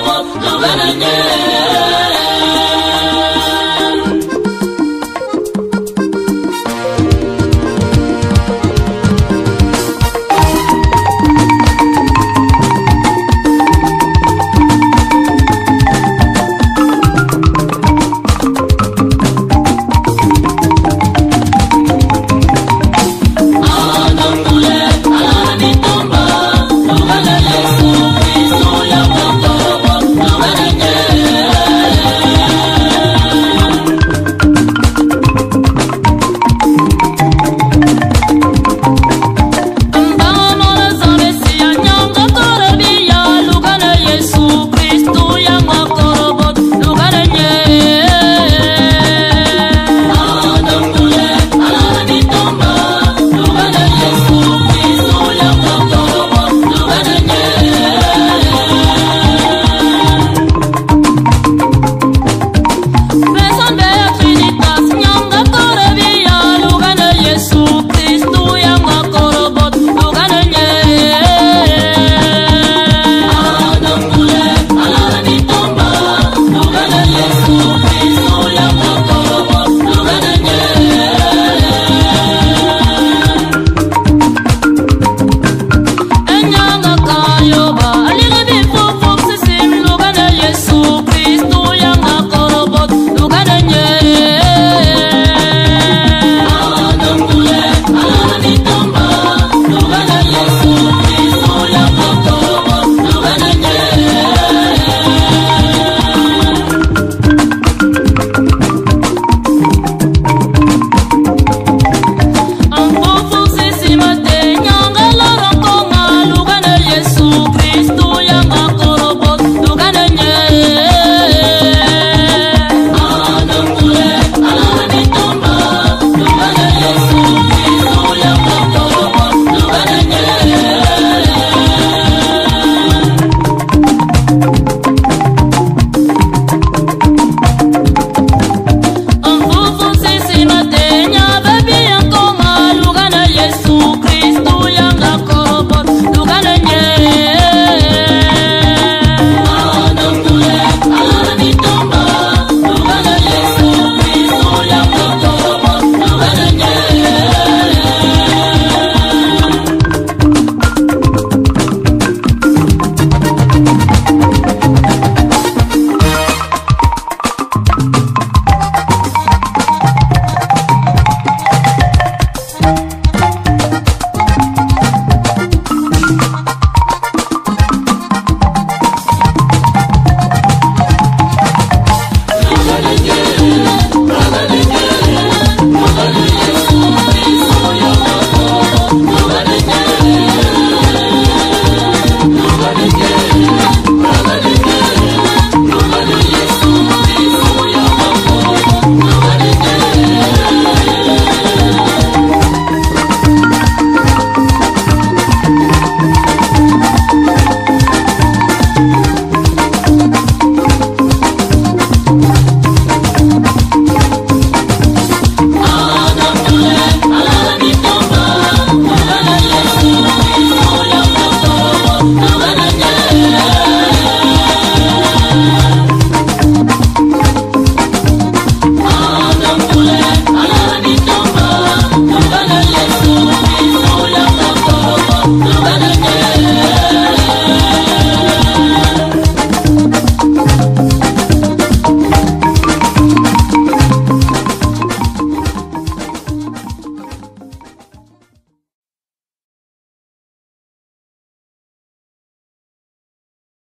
Mustafa Dağlarını